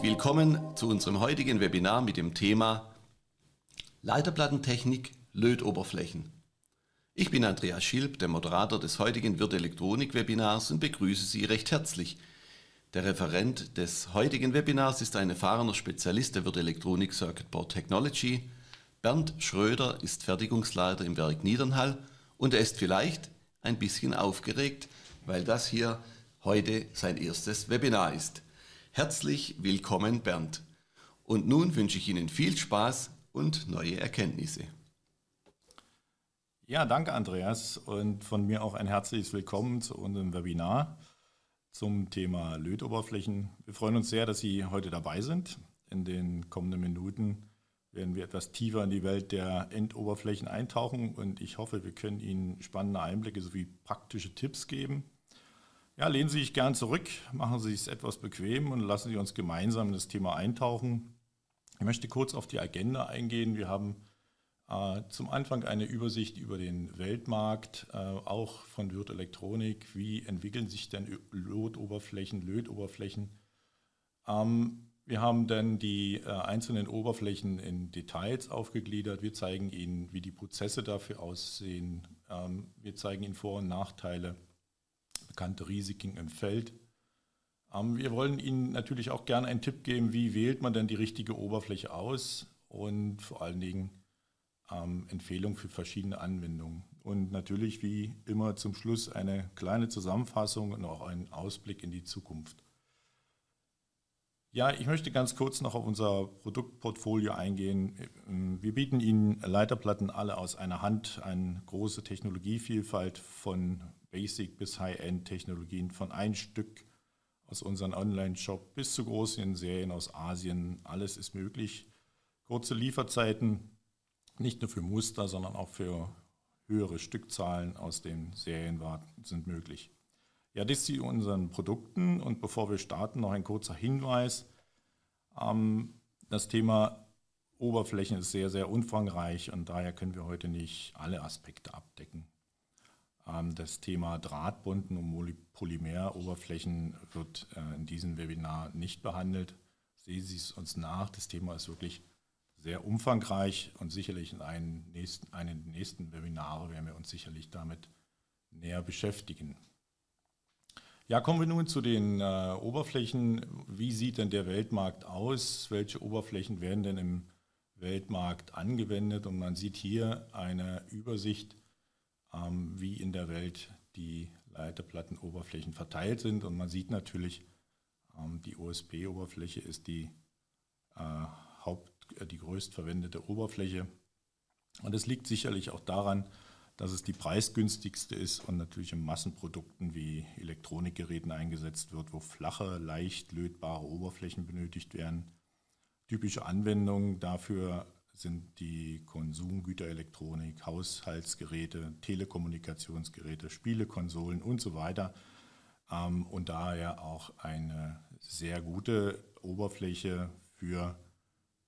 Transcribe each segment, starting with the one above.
Willkommen zu unserem heutigen Webinar mit dem Thema Leiterplattentechnik, Lötoberflächen. Ich bin Andreas Schilp, der Moderator des heutigen Wirt Elektronik Webinars und begrüße Sie recht herzlich. Der Referent des heutigen Webinars ist ein erfahrener Spezialist der Wirt Elektronik Circuit Board Technology. Bernd Schröder ist Fertigungsleiter im Werk Niedernhall und er ist vielleicht ein bisschen aufgeregt, weil das hier heute sein erstes Webinar ist. Herzlich willkommen, Bernd. Und nun wünsche ich Ihnen viel Spaß und neue Erkenntnisse. Ja, danke, Andreas. Und von mir auch ein herzliches Willkommen zu unserem Webinar zum Thema Lötoberflächen. Wir freuen uns sehr, dass Sie heute dabei sind. In den kommenden Minuten werden wir etwas tiefer in die Welt der Endoberflächen eintauchen und ich hoffe, wir können Ihnen spannende Einblicke sowie praktische Tipps geben ja, lehnen Sie sich gern zurück, machen Sie es etwas bequem und lassen Sie uns gemeinsam in das Thema eintauchen. Ich möchte kurz auf die Agenda eingehen. Wir haben äh, zum Anfang eine Übersicht über den Weltmarkt, äh, auch von Wirt Elektronik. Wie entwickeln sich denn Lotoberflächen, Lötoberflächen? Ähm, wir haben dann die äh, einzelnen Oberflächen in Details aufgegliedert. Wir zeigen Ihnen, wie die Prozesse dafür aussehen. Ähm, wir zeigen Ihnen Vor- und Nachteile bekannte Risiken im Feld. Ähm, wir wollen Ihnen natürlich auch gerne einen Tipp geben, wie wählt man denn die richtige Oberfläche aus und vor allen Dingen ähm, Empfehlungen für verschiedene Anwendungen. Und natürlich wie immer zum Schluss eine kleine Zusammenfassung und auch einen Ausblick in die Zukunft. Ja, ich möchte ganz kurz noch auf unser Produktportfolio eingehen. Wir bieten Ihnen Leiterplatten alle aus einer Hand, eine große Technologievielfalt von Basic bis High-End-Technologien, von ein Stück aus unserem Online-Shop bis zu großen Serien aus Asien. Alles ist möglich. Kurze Lieferzeiten, nicht nur für Muster, sondern auch für höhere Stückzahlen aus den Serienwarten sind möglich. Ja, das zu unseren Produkten. Und bevor wir starten, noch ein kurzer Hinweis. Ähm, das Thema Oberflächen ist sehr, sehr umfangreich und daher können wir heute nicht alle Aspekte abdecken. Ähm, das Thema Drahtbunden und Polymeroberflächen wird äh, in diesem Webinar nicht behandelt. Sehen Sie es uns nach. Das Thema ist wirklich sehr umfangreich und sicherlich in einem nächsten, einem nächsten Webinare werden wir uns sicherlich damit näher beschäftigen. Ja, kommen wir nun zu den äh, Oberflächen. Wie sieht denn der Weltmarkt aus? Welche Oberflächen werden denn im Weltmarkt angewendet? Und man sieht hier eine Übersicht, ähm, wie in der Welt die Leiterplattenoberflächen verteilt sind. Und man sieht natürlich, ähm, die OSP-Oberfläche ist die äh, Haupt, äh, die größt verwendete Oberfläche. Und es liegt sicherlich auch daran, dass es die preisgünstigste ist und natürlich in Massenprodukten wie Elektronikgeräten eingesetzt wird, wo flache, leicht lötbare Oberflächen benötigt werden. Typische Anwendungen dafür sind die Konsumgüterelektronik, Haushaltsgeräte, Telekommunikationsgeräte, Spielekonsolen und so weiter. Ähm, und daher auch eine sehr gute Oberfläche für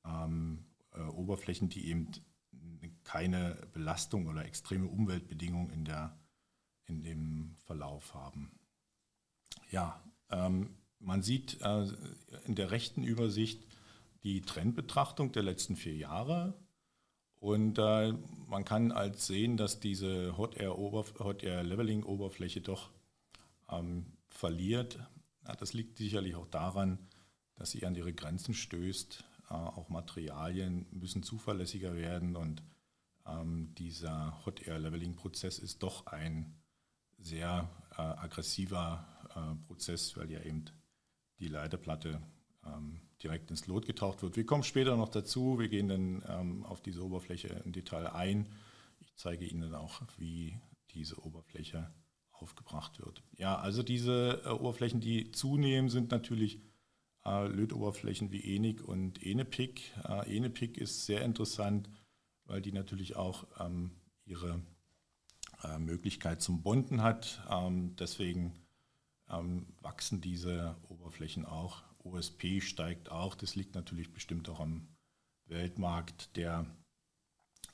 ähm, äh, Oberflächen, die eben keine Belastung oder extreme Umweltbedingungen in, der, in dem Verlauf haben. Ja, ähm, man sieht äh, in der rechten Übersicht die Trendbetrachtung der letzten vier Jahre. Und äh, man kann als sehen, dass diese Hot Air, Hot Air Leveling Oberfläche doch ähm, verliert. Ja, das liegt sicherlich auch daran, dass sie an ihre Grenzen stößt. Äh, auch Materialien müssen zuverlässiger werden und ähm, dieser Hot Air Leveling Prozess ist doch ein sehr äh, aggressiver äh, Prozess, weil ja eben die Leiterplatte ähm, direkt ins Lot getaucht wird. Wir kommen später noch dazu. Wir gehen dann ähm, auf diese Oberfläche im Detail ein. Ich zeige Ihnen auch, wie diese Oberfläche aufgebracht wird. Ja, also diese äh, Oberflächen, die zunehmen, sind natürlich äh, Lötoberflächen wie Enig und Enepic. Äh, Enepic ist sehr interessant, weil die natürlich auch ähm, ihre äh, Möglichkeit zum Bonden hat. Ähm, deswegen ähm, wachsen diese Oberflächen auch. OSP steigt auch. Das liegt natürlich bestimmt auch am Weltmarkt, der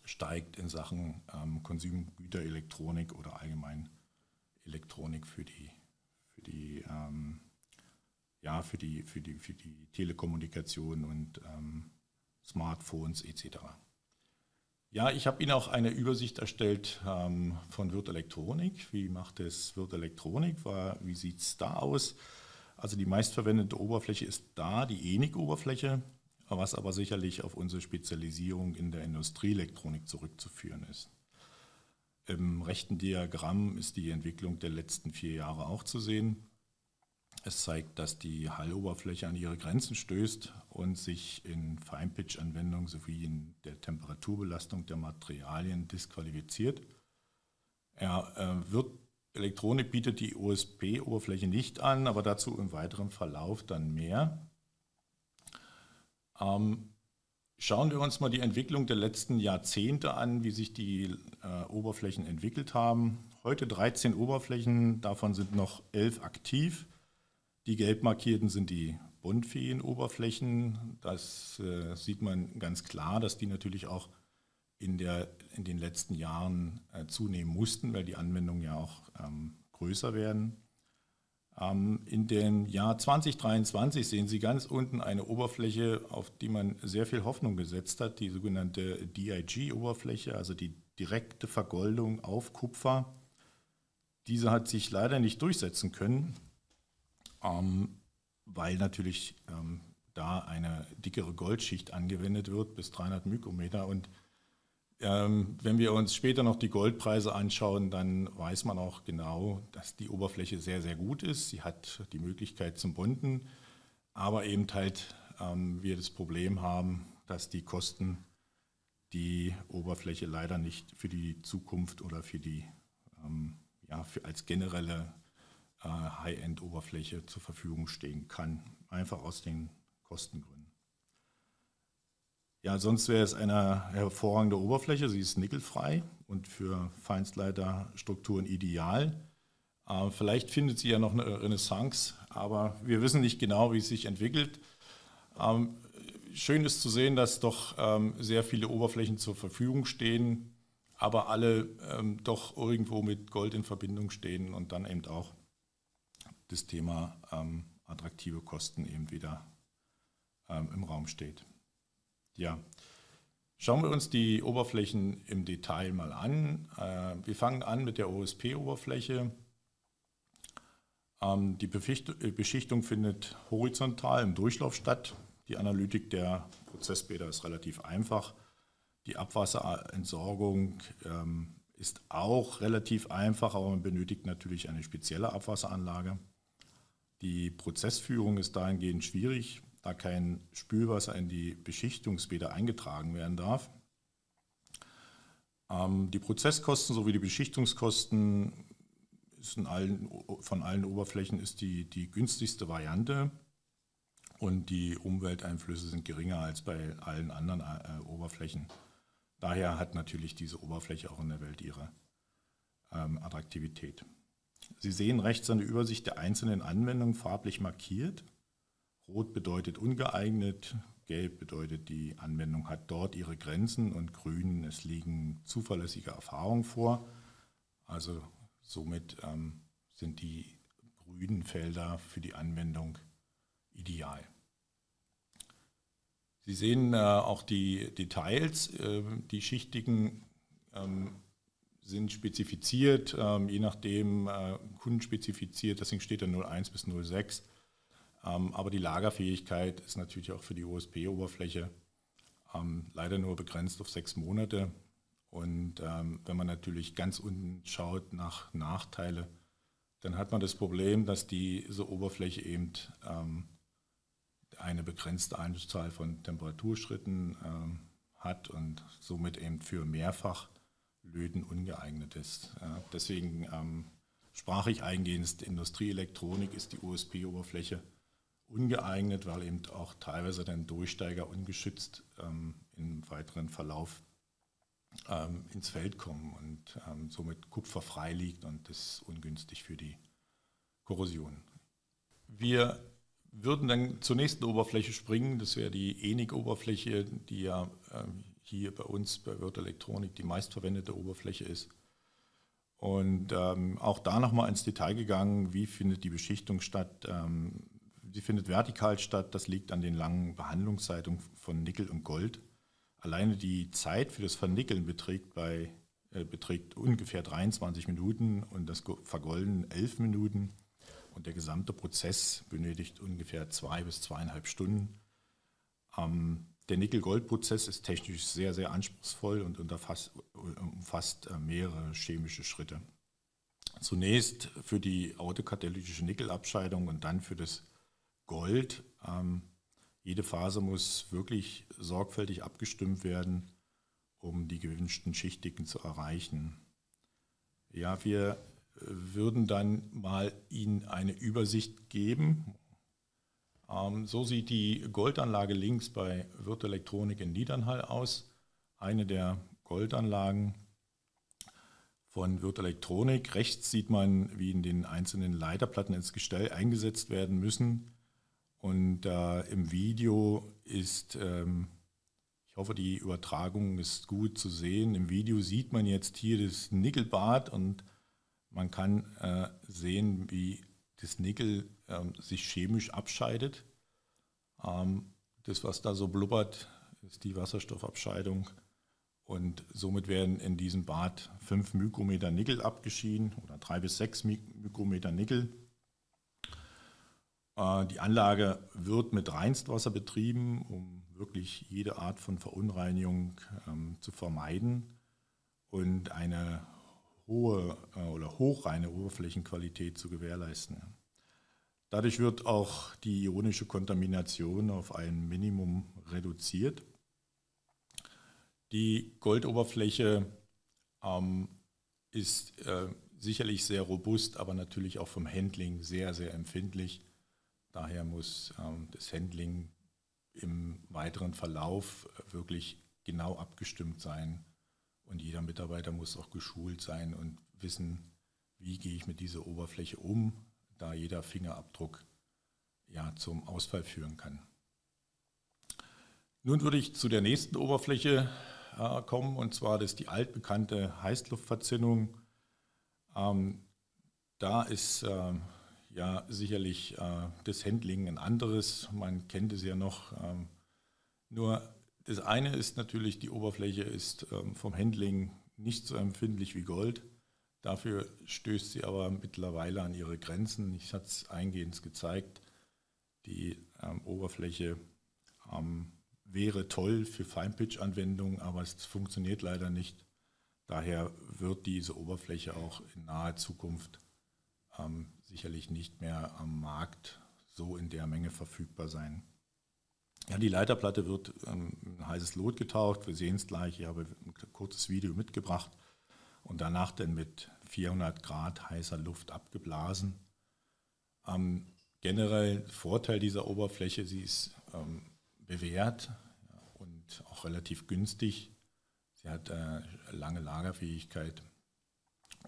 steigt in Sachen ähm, Konsumgüterelektronik oder allgemein Elektronik für die, für die ähm, ja, für, die, für, die, für die Telekommunikation und ähm, Smartphones etc. Ja, ich habe Ihnen auch eine Übersicht erstellt ähm, von Wirt Elektronik. Wie macht es Wirt Elektronik? Wie sieht es da aus? Also die meistverwendete Oberfläche ist da, die ENIC-Oberfläche, was aber sicherlich auf unsere Spezialisierung in der Industrieelektronik zurückzuführen ist. Im rechten Diagramm ist die Entwicklung der letzten vier Jahre auch zu sehen. Es zeigt, dass die Halloberfläche an ihre Grenzen stößt und sich in Feinpitch-Anwendungen sowie in der Temperaturbelastung der Materialien disqualifiziert. Er äh, wird Elektronik bietet die OSP-Oberfläche nicht an, aber dazu im weiteren Verlauf dann mehr. Ähm, schauen wir uns mal die Entwicklung der letzten Jahrzehnte an, wie sich die äh, Oberflächen entwickelt haben. Heute 13 Oberflächen, davon sind noch 11 aktiv. Die gelb markierten sind die bondfähigen Oberflächen. Das äh, sieht man ganz klar, dass die natürlich auch in, der, in den letzten Jahren äh, zunehmen mussten, weil die Anwendungen ja auch ähm, größer werden. Ähm, in dem Jahr 2023 sehen Sie ganz unten eine Oberfläche, auf die man sehr viel Hoffnung gesetzt hat, die sogenannte DIG-Oberfläche, also die direkte Vergoldung auf Kupfer. Diese hat sich leider nicht durchsetzen können, ähm, weil natürlich ähm, da eine dickere Goldschicht angewendet wird, bis 300 Mikrometer und ähm, wenn wir uns später noch die Goldpreise anschauen, dann weiß man auch genau, dass die Oberfläche sehr, sehr gut ist. Sie hat die Möglichkeit zum Bonden, aber eben halt ähm, wir das Problem haben, dass die Kosten die Oberfläche leider nicht für die Zukunft oder für die, ähm, ja, für als generelle äh, High-End-Oberfläche zur Verfügung stehen kann. Einfach aus den Kostengründen. Ja, sonst wäre es eine hervorragende Oberfläche. Sie ist nickelfrei und für Feinstleiterstrukturen ideal. Äh, vielleicht findet sie ja noch eine Renaissance, aber wir wissen nicht genau, wie es sich entwickelt. Ähm, schön ist zu sehen, dass doch ähm, sehr viele Oberflächen zur Verfügung stehen, aber alle ähm, doch irgendwo mit Gold in Verbindung stehen und dann eben auch das Thema attraktive Kosten eben wieder im Raum steht. Ja, schauen wir uns die Oberflächen im Detail mal an. Äh, wir fangen an mit der OSP-Oberfläche. Ähm, die Beschichtung findet horizontal im Durchlauf statt. Die Analytik der Prozessbäder ist relativ einfach. Die Abwasserentsorgung ähm, ist auch relativ einfach, aber man benötigt natürlich eine spezielle Abwasseranlage. Die Prozessführung ist dahingehend schwierig da kein Spülwasser in die Beschichtungsbäder eingetragen werden darf. Ähm, die Prozesskosten sowie die Beschichtungskosten allen, von allen Oberflächen ist die, die günstigste Variante und die Umwelteinflüsse sind geringer als bei allen anderen äh, Oberflächen. Daher hat natürlich diese Oberfläche auch in der Welt ihre ähm, Attraktivität. Sie sehen rechts eine Übersicht der einzelnen Anwendungen farblich markiert. Rot bedeutet ungeeignet, Gelb bedeutet, die Anwendung hat dort ihre Grenzen und Grün, es liegen zuverlässige Erfahrungen vor. Also somit ähm, sind die grünen Felder für die Anwendung ideal. Sie sehen äh, auch die Details, äh, die schichtigen ähm, sind spezifiziert, ähm, je nachdem äh, kundenspezifiziert, deswegen steht da 01 bis 06. Ähm, aber die Lagerfähigkeit ist natürlich auch für die OSP-Oberfläche ähm, leider nur begrenzt auf sechs Monate. Und ähm, wenn man natürlich ganz unten schaut nach Nachteile, dann hat man das Problem, dass diese Oberfläche eben eine begrenzte Anzahl von Temperaturschritten hat und somit eben für Mehrfachlöten ungeeignet ist. deswegen sprach ich eingehend, Industrieelektronik ist die OSP-Oberfläche ungeeignet, weil eben auch teilweise dann Durchsteiger ungeschützt ähm, im weiteren Verlauf ähm, ins Feld kommen und ähm, somit Kupfer frei liegt und das ist ungünstig für die Korrosion. Wir würden dann zur nächsten Oberfläche springen, das wäre die ENIC-Oberfläche, die ja ähm, hier bei uns bei Wirt Elektronik die meistverwendete Oberfläche ist. Und ähm, auch da nochmal ins Detail gegangen, wie findet die Beschichtung statt, ähm, sie findet vertikal statt. Das liegt an den langen Behandlungszeiten von Nickel und Gold. Alleine die Zeit für das Vernickeln beträgt, bei, äh, beträgt ungefähr 23 Minuten und das Vergolden 11 Minuten. Und der gesamte Prozess benötigt ungefähr zwei bis zweieinhalb Stunden. Ähm, der Nickel-Gold-Prozess ist technisch sehr, sehr anspruchsvoll und umfasst äh, mehrere chemische Schritte. Zunächst für die autokatalytische Nickelabscheidung und dann für das Gold. Ähm, jede Phase muss wirklich sorgfältig abgestimmt werden, um die gewünschten Schichtdicken zu erreichen. Ja, wir äh, würden dann mal Ihnen eine Übersicht geben. Ähm, so sieht die Goldanlage links bei Wirt Elektronik in Niedernhall aus. Eine der Goldanlagen von Wirt Elektronik. Rechts sieht man, wie in den einzelnen Leiterplatten ins Gestell eingesetzt werden müssen. Und äh, im Video ist, ähm, ich hoffe, die Übertragung ist gut zu sehen. Im Video sieht man jetzt hier das Nickelbad und man kann äh, sehen, wie das Nickel äh, sich chemisch abscheidet. Ähm, das, was da so blubbert, ist die Wasserstoffabscheidung. Und somit werden in diesem Bad 5 Mikrometer Nickel abgeschieden oder 3 bis 6 Mikrometer Nickel. Äh, die Anlage wird mit Reinstwasser betrieben, um wirklich jede Art von Verunreinigung ähm, zu vermeiden und eine hohe äh, oder hochreine Oberflächenqualität zu gewährleisten. Dadurch wird auch die ionische Kontamination auf ein Minimum reduziert. Die Goldoberfläche ähm, ist äh, sicherlich sehr robust, aber natürlich auch vom Handling sehr, sehr empfindlich. Daher muss ähm, das Handling im weiteren Verlauf wirklich genau abgestimmt sein und jeder Mitarbeiter muss auch geschult sein und wissen, wie gehe ich mit dieser Oberfläche um, da jeder Fingerabdruck ja zum Ausfall führen kann. Nun würde ich zu der nächsten Oberfläche äh, kommen, und zwar das ist die altbekannte Heißluftverzinnung. Ähm, da ist äh, ja sicherlich äh, das Handling ein anderes. Man kennt es ja noch. Ähm, nur das eine ist natürlich, die Oberfläche ist ähm, vom Handling nicht so empfindlich wie Gold. Dafür stößt sie aber mittlerweile an ihre Grenzen. Ich hatte es eingehend gezeigt. Die ähm, Oberfläche ähm, wäre toll für Feinpitch-Anwendungen, aber es funktioniert leider nicht. Daher wird diese Oberfläche auch in naher Zukunft ähm, sicherlich nicht mehr am Markt so in der Menge verfügbar sein. Ja, die Leiterplatte wird ähm, in heißes Lot getaucht. Wir sehen es gleich. Ich habe ein kurzes Video mitgebracht und danach dann mit 400 Grad heißer Luft abgeblasen. Ähm, generell Vorteil dieser Oberfläche, sie ist ähm, bewährt und auch relativ günstig. Sie hat äh, lange Lagerfähigkeit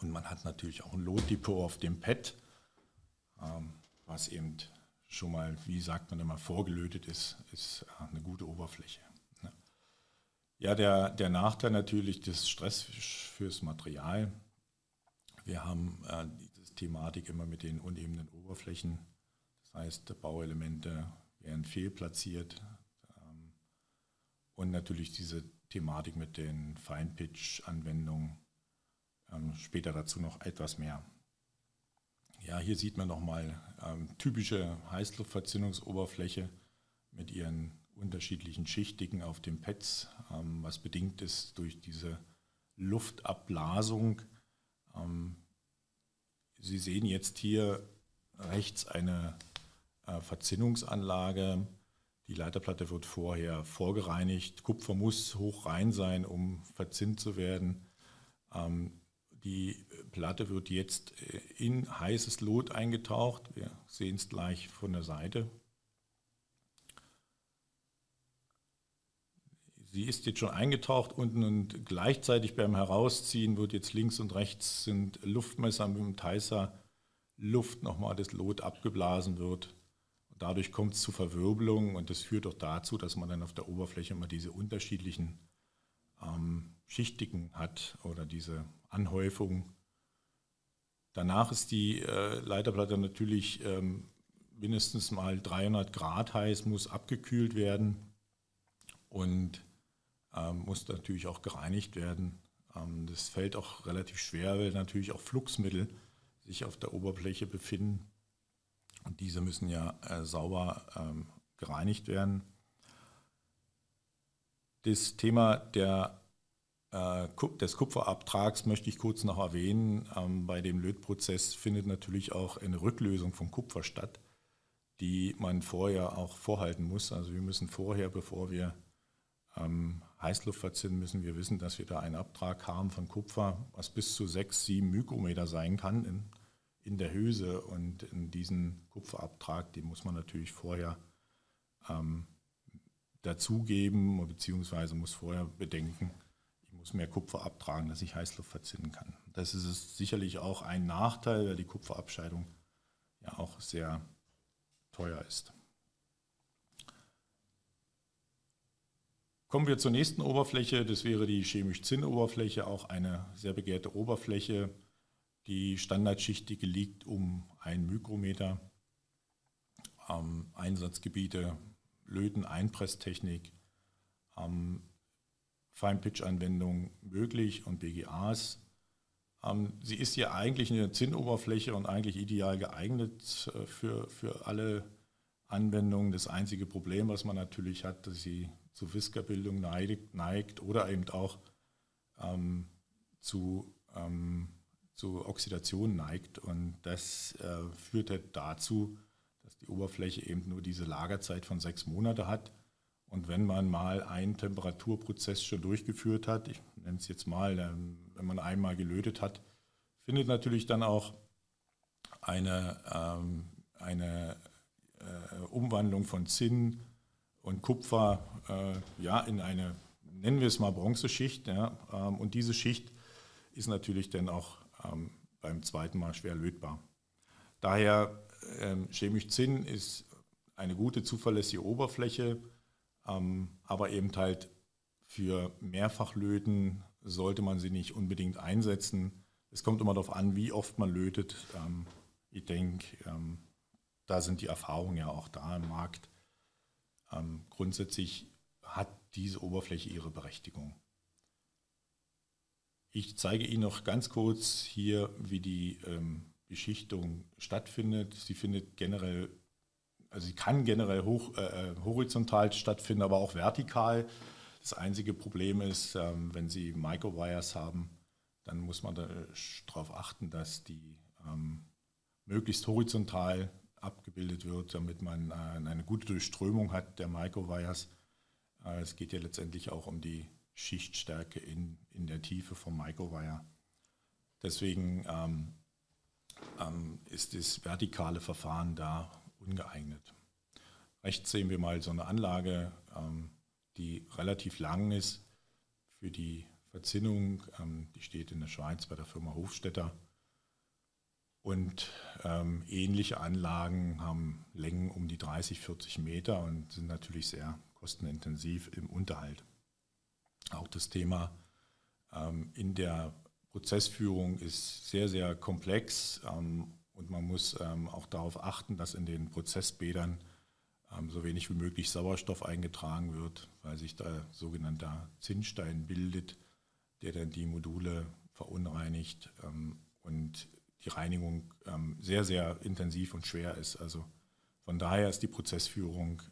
und man hat natürlich auch ein Lotdepot auf dem Pad, ähm, was eben schon mal, wie sagt man immer, vorgelötet ist, ist äh, eine gute Oberfläche. Ne? Ja, der, der Nachteil natürlich des Stress fürs Material. Wir haben äh, diese Thematik immer mit den unebenen Oberflächen. Das heißt, Bauelemente werden fehlplatziert, und natürlich diese Thematik mit den Fine-Pitch-Anwendungen. Ähm, später dazu noch etwas mehr. Ja, hier sieht man nochmal ähm, typische Heißluftverzinnungsoberfläche mit ihren unterschiedlichen Schichtdicken auf den Pads, ähm, was bedingt ist durch diese Luftabblasung. Ähm, Sie sehen jetzt hier rechts eine äh, Verzinnungsanlage die Leiterplatte wird vorher vorgereinigt. Kupfer muss hoch rein sein, um verzinnt zu werden. Ähm, die Platte wird jetzt äh, in heißes Lot eingetaucht. Wir sehen es gleich von der Seite. Sie ist jetzt schon eingetaucht unten und gleichzeitig beim Herausziehen wird jetzt links und rechts sind Luftmesser mit dem Teißer Luft nochmal das Lot abgeblasen wird. Dadurch kommt es zu Verwirbelungen und das führt auch dazu, dass man dann auf der Oberfläche immer diese unterschiedlichen Schichtigen hat oder diese Anhäufung. Danach ist die äh, Leiterplatte natürlich ähm, mindestens mal 300 Grad heiß, muss abgekühlt werden und ähm, muss natürlich auch gereinigt werden. Ähm, das fällt auch relativ schwer, weil natürlich auch Fluxmittel sich auf der Oberfläche befinden. Und diese müssen ja äh, sauber ähm, gereinigt werden. Das Thema der, des Kupferabtrags möchte ich kurz noch erwähnen. Ähm, bei dem Lötprozess findet natürlich auch eine Rücklösung von Kupfer statt, die man vorher auch vorhalten muss. Also wir müssen vorher, bevor wir ähm, Heißluft verzinnen, müssen wir wissen, dass wir da einen Abtrag haben von Kupfer, was bis zu 6, 7 Mikrometer sein kann in, in der Hülse. Und in diesen Kupferabtrag, den muss man natürlich vorher ähm, dazugeben, beziehungsweise muss vorher bedenken, muss mehr Kupfer abtragen, dass ich Heißluft verzinnen kann. Das ist sicherlich auch ein Nachteil, weil die Kupferabscheidung ja auch sehr teuer ist. Kommen wir zur nächsten Oberfläche, das wäre die chemisch-Zinn-Oberfläche, auch eine sehr begehrte Oberfläche. Die Standardschichtige liegt um ein Mikrometer. Ähm, Einsatzgebiete Löten, Einpresstechnik, ähm, Fine-Pitch-Anwendung möglich und BGAs. Ähm, sie ist ja eigentlich eine Zinnoberfläche und eigentlich ideal geeignet äh, für, für alle Anwendungen. Das einzige Problem, was man natürlich hat, dass sie zu Viskerbildung neigt, neigt oder eben auch ähm, zu, ähm, zu Oxidation neigt. Und das äh, führt halt dazu, dass die Oberfläche eben nur diese Lagerzeit von sechs Monate hat. Und wenn man mal einen Temperaturprozess schon durchgeführt hat, ich nenne es jetzt mal, wenn man einmal gelötet hat, findet natürlich dann auch eine, ähm, eine äh, Umwandlung von Zinn und Kupfer äh, ja, in eine, nennen wir es mal Bronzeschicht. Ja, ähm, und diese Schicht ist natürlich dann auch ähm, beim zweiten Mal schwer lötbar. Daher ähm, chemisch Zinn ist eine gute, zuverlässige Oberfläche, ähm, aber eben halt für Mehrfachlöten sollte man sie nicht unbedingt einsetzen. Es kommt immer darauf an, wie oft man lötet. Ähm, ich denke, ähm, da sind die Erfahrungen ja auch da im Markt. Ähm, grundsätzlich hat diese Oberfläche ihre Berechtigung. Ich zeige Ihnen noch ganz kurz hier, wie die ähm, Beschichtung stattfindet. Sie findet generell, also sie kann generell hoch, äh, äh, horizontal stattfinden, aber auch vertikal. Das einzige Problem ist, ähm, wenn Sie Microwires haben, dann muss man darauf achten, dass die ähm, möglichst horizontal abgebildet wird, damit man äh, eine gute Durchströmung hat der Microwires. Äh, es geht ja letztendlich auch um die Schichtstärke in, in der Tiefe vom Microwire. Deswegen ähm, ähm, ist das vertikale Verfahren da ungeeignet. Rechts sehen wir mal so eine Anlage, ähm, die relativ lang ist für die Verzinnung. Ähm, die steht in der Schweiz bei der Firma Hofstetter. Und ähm, ähnliche Anlagen haben Längen um die 30, 40 Meter und sind natürlich sehr kostenintensiv im Unterhalt. Auch das Thema in der Prozessführung ist sehr, sehr komplex und man muss ähm, auch darauf achten, dass in den Prozessbädern ähm, so wenig wie möglich Sauerstoff eingetragen wird, weil sich da sogenannter Zinnstein bildet, der dann die Module verunreinigt und die Reinigung sehr, sehr intensiv und schwer ist. Also von daher ist die Prozessführung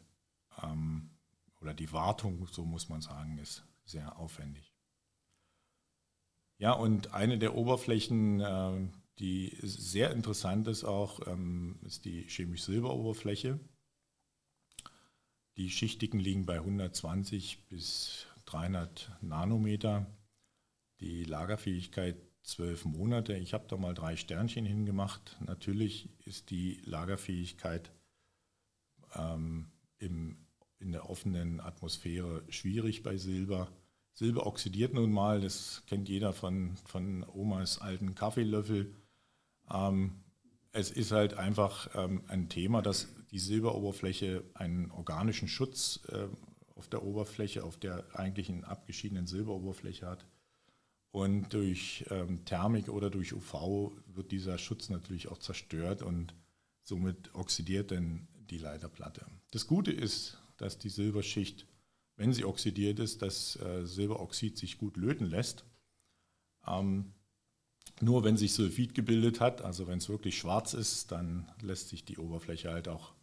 oder die Wartung, so muss man sagen, ist sehr aufwendig. Ja, und eine der Oberflächen, ähm, die sehr interessant ist auch, ähm, ist die chemisch-silber-Oberfläche. Die Schichtigen liegen bei 120 bis 300 Nanometer. Die Lagerfähigkeit zwölf Monate. Ich habe da mal drei Sternchen hingemacht. Natürlich ist die Lagerfähigkeit ähm, im, in der offenen Atmosphäre schwierig bei Silber. Silber oxidiert nun mal, das kennt jeder von, von Omas alten Kaffeelöffel. Ähm, es ist halt einfach ähm, ein Thema, dass die Silberoberfläche einen organischen Schutz äh, auf der Oberfläche, auf der eigentlichen abgeschiedenen Silberoberfläche hat. Und durch ähm, Thermik oder durch UV wird dieser Schutz natürlich auch zerstört und somit oxidiert dann die Leiterplatte. Das Gute ist, dass die Silberschicht, wenn sie oxidiert ist, das äh, Silberoxid sich gut löten lässt. Ähm, nur wenn sich Sulfid gebildet hat, also wenn es wirklich schwarz ist, dann lässt sich die Oberfläche halt auch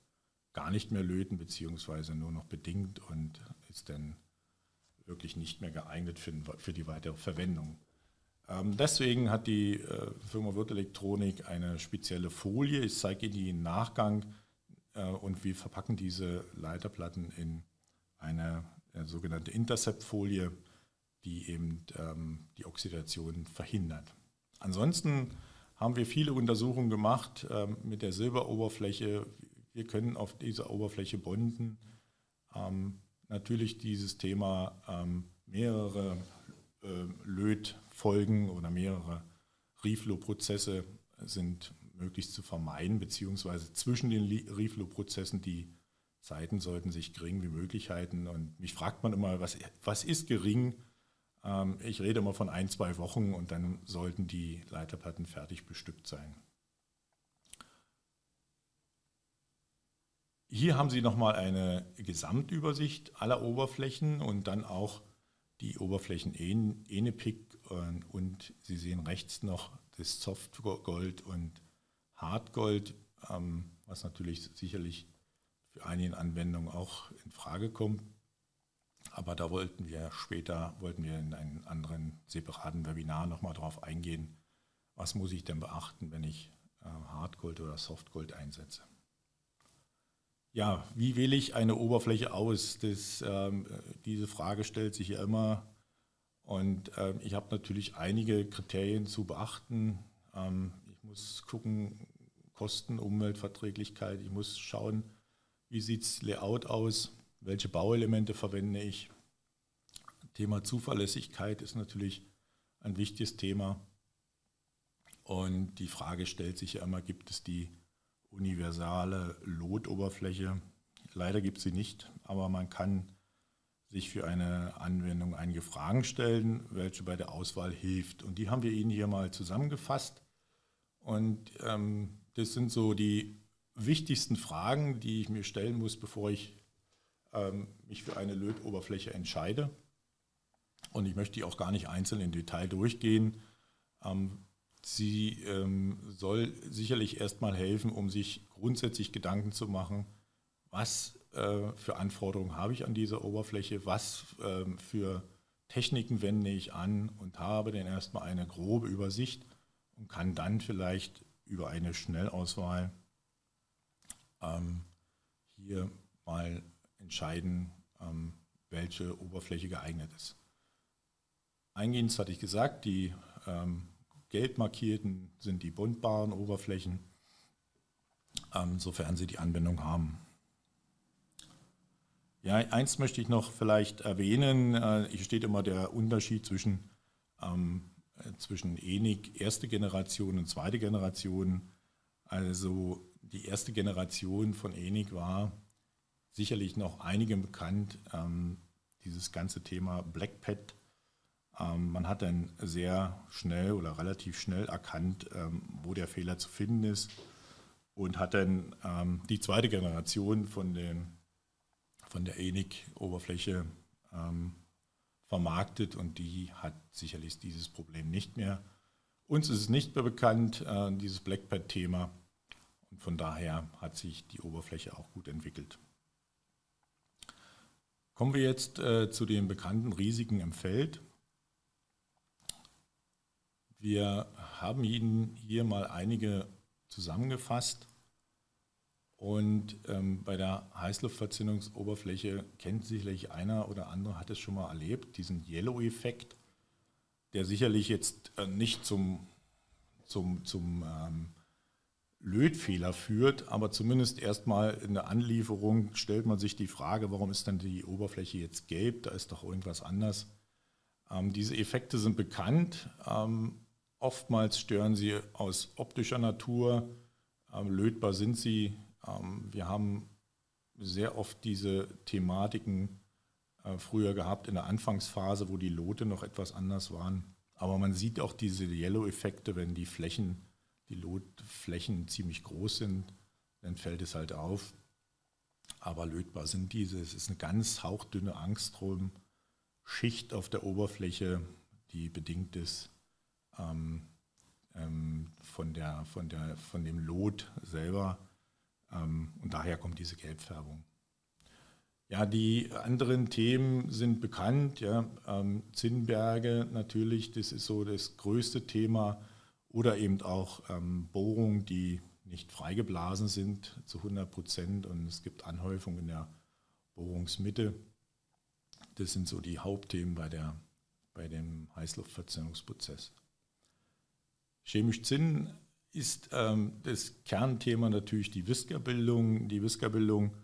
gar nicht mehr löten, beziehungsweise nur noch bedingt und ist dann wirklich nicht mehr geeignet für, für die weitere Verwendung. Ähm, deswegen hat die äh, Firma Wirt Elektronik eine spezielle Folie. Ich zeige Ihnen die im Nachgang äh, und wir verpacken diese Leiterplatten in eine äh, sogenannte Intercept-Folie, die eben ähm, die Oxidation verhindert. Ansonsten haben wir viele Untersuchungen gemacht ähm, mit der Silberoberfläche. Wir können auf dieser Oberfläche bonden. Ähm, natürlich dieses Thema ähm, mehrere äh, Lötfolgen oder mehrere Reflow-Prozesse sind möglichst zu vermeiden, beziehungsweise zwischen den Reflow-Prozessen die Zeiten sollten sich gering wie möglich halten. Und mich fragt man immer, was, was ist gering? Ähm, ich rede immer von ein, zwei Wochen und dann sollten die Leiterplatten fertig bestückt sein. Hier haben Sie nochmal eine Gesamtübersicht aller Oberflächen und dann auch die Oberflächen Enepic und Sie sehen rechts noch das Softgold und Hartgold, ähm, was natürlich sicherlich für einige Anwendungen auch in Frage kommt. Aber da wollten wir später, wollten wir in einem anderen separaten Webinar nochmal drauf eingehen, was muss ich denn beachten, wenn ich äh, Hardgold oder Softgold einsetze. Ja, wie wähle ich eine Oberfläche aus? Das, ähm, diese Frage stellt sich ja immer. Und ähm, ich habe natürlich einige Kriterien zu beachten. Ähm, ich muss gucken, Kosten, Umweltverträglichkeit. Ich muss schauen, wie sieht das Layout aus, welche Bauelemente verwende ich. Thema Zuverlässigkeit ist natürlich ein wichtiges Thema. Und die Frage stellt sich ja immer, gibt es die universale Lotoberfläche? Leider gibt es sie nicht, aber man kann sich für eine Anwendung einige Fragen stellen, welche bei der Auswahl hilft. Und die haben wir Ihnen hier mal zusammengefasst. Und ähm, das sind so die wichtigsten Fragen, die ich mir stellen muss, bevor ich ähm, mich für eine Lötoberfläche entscheide. Und ich möchte die auch gar nicht einzeln im Detail durchgehen. Ähm, sie ähm, soll sicherlich erstmal helfen, um sich grundsätzlich Gedanken zu machen, was äh, für Anforderungen habe ich an dieser Oberfläche, was für Techniken wende ich an und habe dann erstmal eine grobe Übersicht und kann dann vielleicht über eine Schnellauswahl hier mal entscheiden, ähm, welche Oberfläche geeignet ist. Eingehend hatte ich gesagt, die ähm, gelb markierten sind die buntbaren Oberflächen, ähm, sofern sie die Anwendung haben. Ja, eins möchte ich noch vielleicht erwähnen. Äh, hier steht immer der Unterschied zwischen ähm, zwischen ENIC erste Generation und zweite Generation. Also die erste Generation von ENIC war sicherlich noch einigen bekannt, ähm, dieses ganze Thema Blackpad. Ähm, man hat dann sehr schnell oder relativ schnell erkannt, ähm, wo der Fehler zu finden ist und hat dann ähm, die zweite Generation von, den, von der ENIC-Oberfläche ähm, vermarktet und die hat sicherlich dieses Problem nicht mehr. Uns ist es nicht mehr bekannt, äh, dieses Blackpad-Thema. Und von daher hat sich die Oberfläche auch gut entwickelt. Kommen wir jetzt äh, zu den bekannten Risiken im Feld. Wir haben Ihnen hier mal einige zusammengefasst. Und ähm, bei der Heißluftverzinnungsoberfläche kennt sicherlich einer oder andere, hat es schon mal erlebt, diesen Yellow-Effekt, der sicherlich jetzt äh, nicht zum, zum, zum ähm, Lötfehler führt, aber zumindest erstmal in der Anlieferung stellt man sich die Frage, warum ist dann die Oberfläche jetzt gelb, da ist doch irgendwas anders. Ähm, diese Effekte sind bekannt. Ähm, oftmals stören sie aus optischer Natur. Ähm, lötbar sind sie ähm, wir haben sehr oft diese Thematiken äh, früher gehabt in der Anfangsphase, wo die Lote noch etwas anders waren. Aber man sieht auch diese Yellow-Effekte, wenn die Flächen, Lotflächen ziemlich groß sind, dann fällt es halt auf. Aber lötbar sind diese. Es ist eine ganz hauchdünne Angstrom-Schicht auf der Oberfläche, die bedingt ist ähm, ähm, von, der, von, der, von dem Lot selber. Ähm, und daher kommt diese Gelbfärbung. Ja, die anderen Themen sind bekannt. Ja. Ähm, Zinnberge natürlich, das ist so das größte Thema. Oder eben auch ähm, Bohrungen, die nicht freigeblasen sind zu 100 Prozent und es gibt Anhäufung in der Bohrungsmitte. Das sind so die Hauptthemen bei, der, bei dem Heißluftverzerrungsprozess. Chemisch Zinn ist ähm, das Kernthema natürlich die Whiskerbildung. Die Whiskerbildung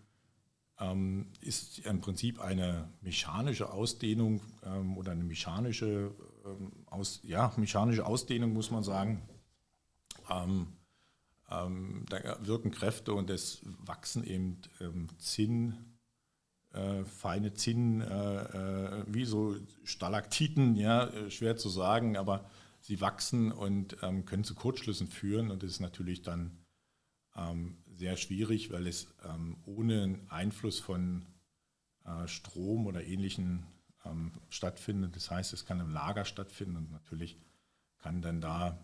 ähm, ist im Prinzip eine mechanische Ausdehnung ähm, oder eine mechanische, aus, ja, mechanische Ausdehnung, muss man sagen. Ähm, ähm, da wirken Kräfte und es wachsen eben ähm, Zinn, äh, feine Zinn, äh, äh, wie so Stalaktiten, ja, schwer zu sagen, aber sie wachsen und ähm, können zu Kurzschlüssen führen und das ist natürlich dann ähm, sehr schwierig, weil es ähm, ohne Einfluss von äh, Strom oder Ähnlichem ähm, stattfindet. Das heißt, es kann im Lager stattfinden und natürlich kann dann da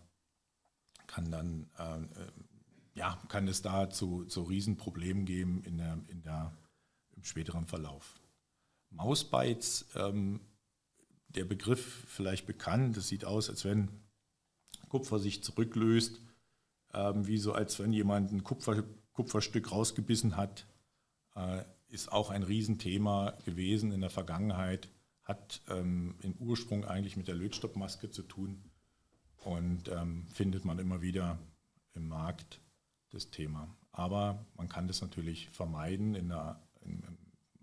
kann dann äh, ja, kann es da zu, zu Riesenproblemen geben in der, in der, im späteren Verlauf. Mausbites, ähm, der Begriff vielleicht bekannt, es sieht aus, als wenn Kupfer sich zurücklöst, ähm, wie so als wenn jemand ein Kupfer, Kupferstück rausgebissen hat, äh, ist auch ein Riesenthema gewesen in der Vergangenheit, hat ähm, im Ursprung eigentlich mit der Lötstoppmaske zu tun und ähm, findet man immer wieder im Markt das Thema. Aber man kann das natürlich vermeiden in der, in,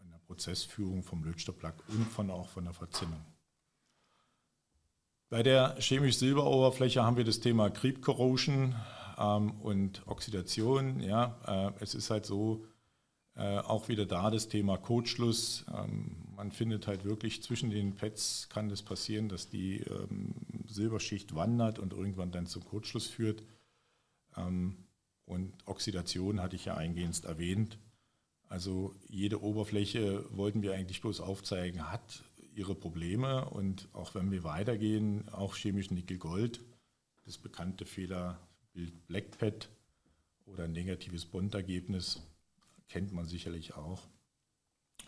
in der Prozessführung vom Lötstofplack und von, auch von der Verzinnung. Bei der chemisch-Silberoberfläche haben wir das Thema Creep Corrosion ähm, und Oxidation. Ja, äh, es ist halt so, äh, auch wieder da das Thema Codeschluss. Ähm, man findet halt wirklich zwischen den Pads kann das passieren, dass die ähm, Silberschicht wandert und irgendwann dann zum Codeschluss führt. Ähm, und Oxidation hatte ich ja eingehend erwähnt. Also jede Oberfläche wollten wir eigentlich bloß aufzeigen, hat ihre Probleme. Und auch wenn wir weitergehen, auch chemisch Nickel-Gold, das bekannte Fehlerbild Blackpad oder ein negatives Bondergebnis, kennt man sicherlich auch.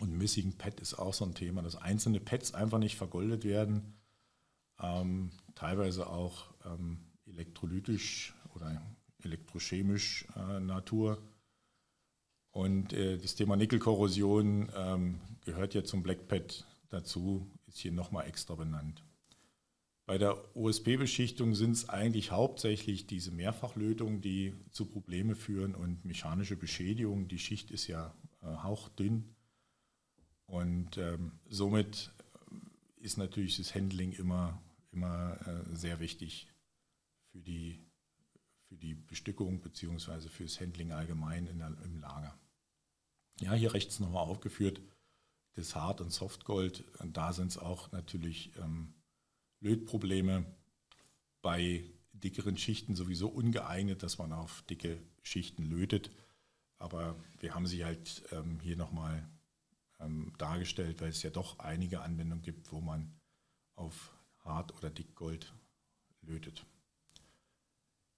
Und Missing Pad ist auch so ein Thema, dass einzelne Pads einfach nicht vergoldet werden, ähm, teilweise auch ähm, elektrolytisch oder elektrochemisch äh, Natur. Und äh, das Thema Nickelkorrosion ähm, gehört ja zum Blackpad dazu, ist hier nochmal extra benannt. Bei der OSP-Beschichtung sind es eigentlich hauptsächlich diese Mehrfachlötungen, die zu Problemen führen und mechanische Beschädigungen. Die Schicht ist ja äh, hauchdünn und ähm, somit ist natürlich das Handling immer, immer äh, sehr wichtig für die für die Bestückung bzw. fürs Handling allgemein der, im Lager. Ja, hier rechts nochmal aufgeführt, das Hard- und Softgold. Und da sind es auch natürlich ähm, Lötprobleme bei dickeren Schichten sowieso ungeeignet, dass man auf dicke Schichten lötet. Aber wir haben sie halt ähm, hier nochmal ähm, dargestellt, weil es ja doch einige Anwendungen gibt, wo man auf Hart- oder Dickgold lötet.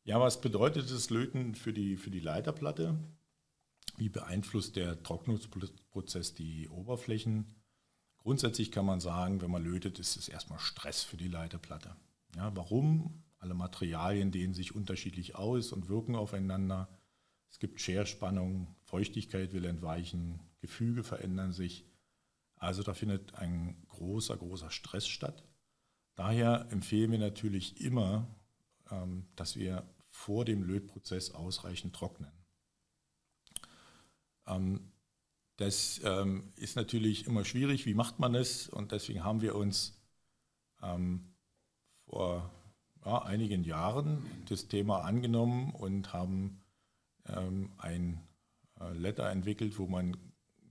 Ja, was bedeutet das Löten für die, für die Leiterplatte? Wie beeinflusst der Trocknungsprozess die Oberflächen? Grundsätzlich kann man sagen, wenn man lötet, ist es erstmal Stress für die Leiterplatte. Ja, warum? Alle Materialien dehnen sich unterschiedlich aus und wirken aufeinander. Es gibt Scherspannung, Feuchtigkeit will entweichen, Gefüge verändern sich. Also da findet ein großer, großer Stress statt. Daher empfehlen wir natürlich immer, ähm, dass wir vor dem Lötprozess ausreichend trocknen. Ähm, das ähm, ist natürlich immer schwierig, wie macht man es? Und deswegen haben wir uns vor einigen Jahren das Thema angenommen und haben ein äh, Letter entwickelt, wo man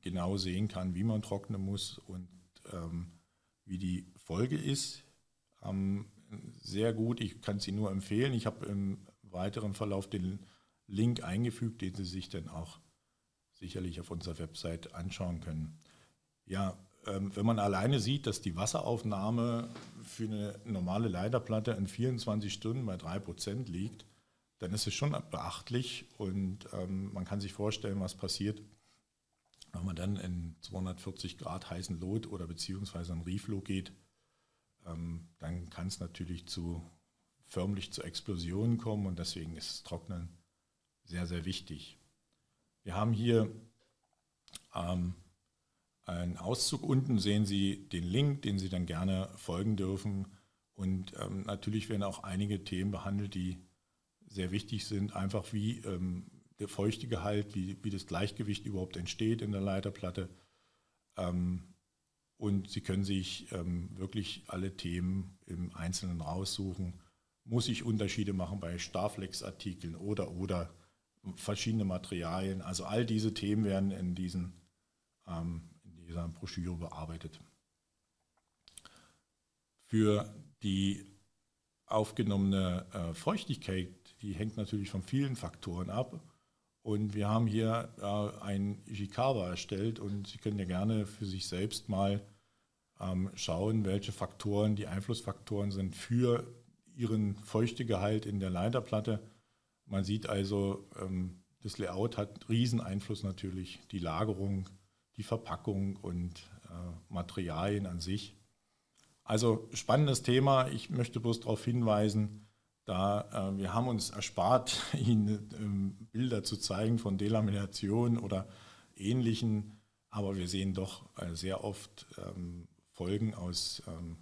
genau sehen kann, wie man trocknen muss und wie die Folge ist. sehr gut, ich kann sie nur empfehlen. Ich habe im weiteren Verlauf den Link eingefügt, den Sie sich dann auch sicherlich auf unserer Website anschauen können. Ja, ähm, wenn man alleine sieht, dass die Wasseraufnahme für eine normale Leiterplatte in 24 Stunden bei 3% liegt, dann ist es schon beachtlich und ähm, man kann sich vorstellen, was passiert, wenn man dann in 240 Grad heißen Lot oder beziehungsweise ein Reflow geht, ähm, dann kann es natürlich zu förmlich zu Explosionen kommen und deswegen ist das Trocknen sehr, sehr wichtig. Wir haben hier ähm, einen Auszug. Unten sehen Sie den Link, den Sie dann gerne folgen dürfen. Und ähm, natürlich werden auch einige Themen behandelt, die sehr wichtig sind, einfach wie ähm, der Feuchtegehalt, wie, wie das Gleichgewicht überhaupt entsteht in der Leiterplatte. Ähm, und Sie können sich ähm, wirklich alle Themen im Einzelnen raussuchen. Muss ich Unterschiede machen bei Starflex-Artikeln oder oder verschiedene Materialien? Also all diese Themen werden in, diesen, ähm, in dieser Broschüre bearbeitet. Für die aufgenommene äh, Feuchtigkeit, die hängt natürlich von vielen Faktoren ab. Und wir haben hier äh, ein Ishikawa erstellt und Sie können ja gerne für sich selbst mal ähm, schauen, welche Faktoren die Einflussfaktoren sind für Ihren Feuchtegehalt in der Leiterplatte. Man sieht also, ähm, das Layout hat riesen Einfluss natürlich, die Lagerung, die Verpackung und äh, Materialien an sich. Also spannendes Thema. Ich möchte bloß darauf hinweisen, da äh, wir haben uns erspart, Ihnen ähm, Bilder zu zeigen von Delamination oder ähnlichen, aber wir sehen doch äh, sehr oft ähm, Folgen aus ähm,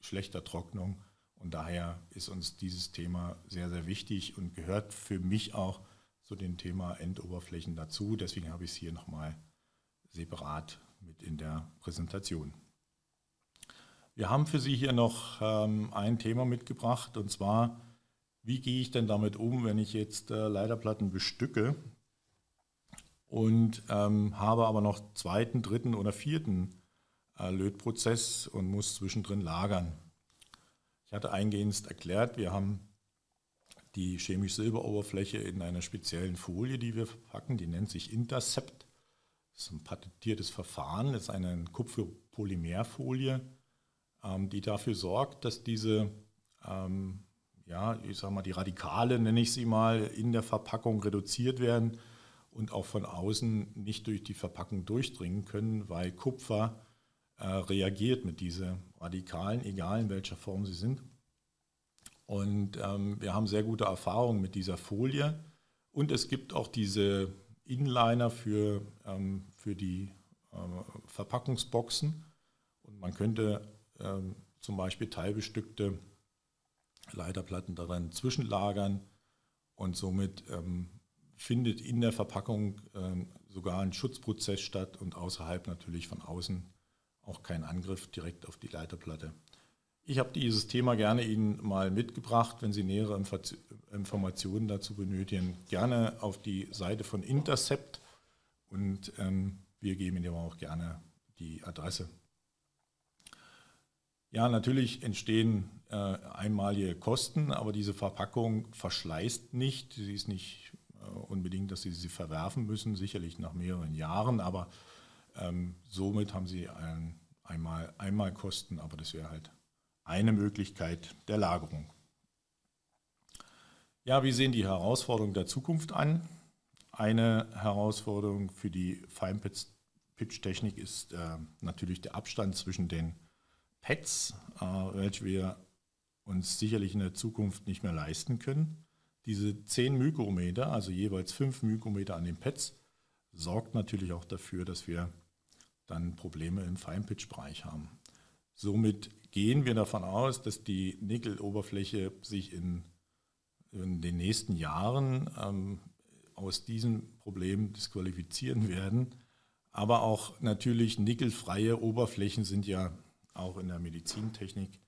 schlechter Trocknung und daher ist uns dieses Thema sehr, sehr wichtig und gehört für mich auch zu dem Thema Endoberflächen dazu. Deswegen habe ich es hier nochmal separat mit in der Präsentation. Wir haben für Sie hier noch ähm, ein Thema mitgebracht und zwar wie gehe ich denn damit um, wenn ich jetzt äh, Leiterplatten bestücke und ähm, habe aber noch zweiten, dritten oder vierten äh, Lötprozess und muss zwischendrin lagern. Ich hatte eingehend erklärt, wir haben die chemisch-Silberoberfläche in einer speziellen Folie, die wir verpacken, die nennt sich Intercept. Das ist ein patentiertes Verfahren, das ist eine Kupferpolymerfolie, ähm, die dafür sorgt, dass diese ähm, ja, ich sag mal, die Radikale, nenne ich sie mal, in der Verpackung reduziert werden und auch von außen nicht durch die Verpackung durchdringen können, weil Kupfer äh, reagiert mit diesen Radikalen, egal in welcher Form sie sind. Und ähm, wir haben sehr gute Erfahrungen mit dieser Folie. Und es gibt auch diese Inliner für, ähm, für die äh, Verpackungsboxen. Und man könnte ähm, zum Beispiel teilbestückte Leiterplatten daran zwischenlagern und somit ähm, findet in der Verpackung ähm, sogar ein Schutzprozess statt und außerhalb natürlich von außen auch kein Angriff direkt auf die Leiterplatte. Ich habe dieses Thema gerne Ihnen mal mitgebracht. Wenn Sie nähere Informationen dazu benötigen, gerne auf die Seite von Intercept und ähm, wir geben Ihnen auch gerne die Adresse. Ja, natürlich entstehen äh, einmalige Kosten, aber diese Verpackung verschleißt nicht. Sie ist nicht äh, unbedingt, dass Sie sie verwerfen müssen, sicherlich nach mehreren Jahren, aber ähm, somit haben Sie ein, einmal, einmal Kosten, aber das wäre halt eine Möglichkeit der Lagerung. Ja, wie sehen die Herausforderungen der Zukunft an? Eine Herausforderung für die Fine-Pitch-Technik ist äh, natürlich der Abstand zwischen den Pads, äh, welche wir uns sicherlich in der Zukunft nicht mehr leisten können. Diese 10 Mikrometer, also jeweils 5 Mikrometer an den Pads, sorgt natürlich auch dafür, dass wir dann Probleme im Feinpitch-Bereich haben. Somit gehen wir davon aus, dass die Nickel-Oberfläche sich in, in, den nächsten Jahren ähm, aus diesem Problem disqualifizieren werden. Aber auch natürlich nickelfreie Oberflächen sind ja auch in der Medizintechnik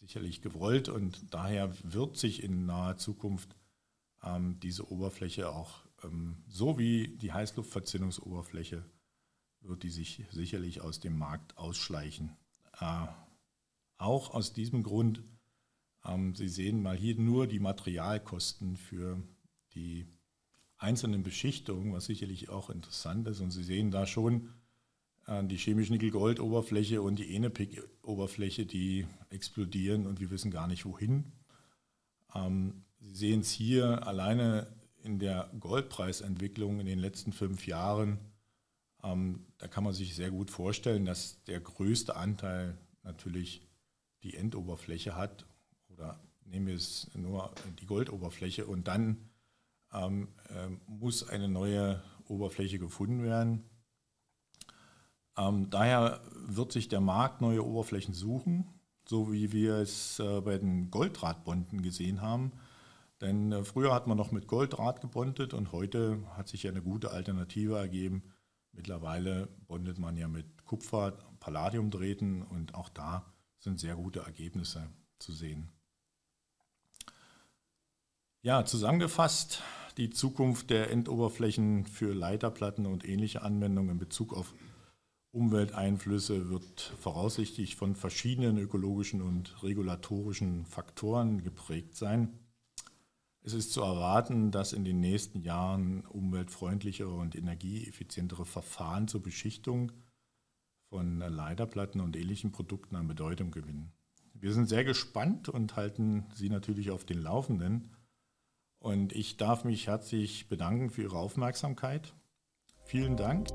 sicherlich gewollt und daher wird sich in naher Zukunft ähm, diese Oberfläche auch ähm, so wie die Heißluftverzinnungsoberfläche wird die sich sicherlich aus dem Markt ausschleichen. Äh, auch aus diesem Grund, ähm, Sie sehen mal hier nur die Materialkosten für die einzelnen Beschichtungen, was sicherlich auch interessant ist. Und Sie sehen da schon die chemisch-Nickel-Gold-Oberfläche und die Enepik-Oberfläche, die explodieren und wir wissen gar nicht wohin. Ähm, Sie sehen es hier alleine in der Goldpreisentwicklung in den letzten fünf Jahren. Ähm, da kann man sich sehr gut vorstellen, dass der größte Anteil natürlich die Endoberfläche hat oder nehmen wir es nur die Goldoberfläche und dann ähm, äh, muss eine neue Oberfläche gefunden werden. Ähm, daher wird sich der Markt neue Oberflächen suchen, so wie wir es äh, bei den Golddrahtbonden gesehen haben. Denn äh, früher hat man noch mit Golddraht gebondet und heute hat sich eine gute Alternative ergeben. Mittlerweile bondet man ja mit Kupfer, Palladiumdrähten und auch da sind sehr gute Ergebnisse zu sehen. Ja, zusammengefasst, die Zukunft der Endoberflächen für Leiterplatten und ähnliche Anwendungen in Bezug auf Umwelteinflüsse wird voraussichtlich von verschiedenen ökologischen und regulatorischen Faktoren geprägt sein. Es ist zu erwarten, dass in den nächsten Jahren umweltfreundlichere und energieeffizientere Verfahren zur Beschichtung von Leiterplatten und ähnlichen Produkten an Bedeutung gewinnen. Wir sind sehr gespannt und halten Sie natürlich auf den Laufenden. Und ich darf mich herzlich bedanken für Ihre Aufmerksamkeit. Vielen Dank.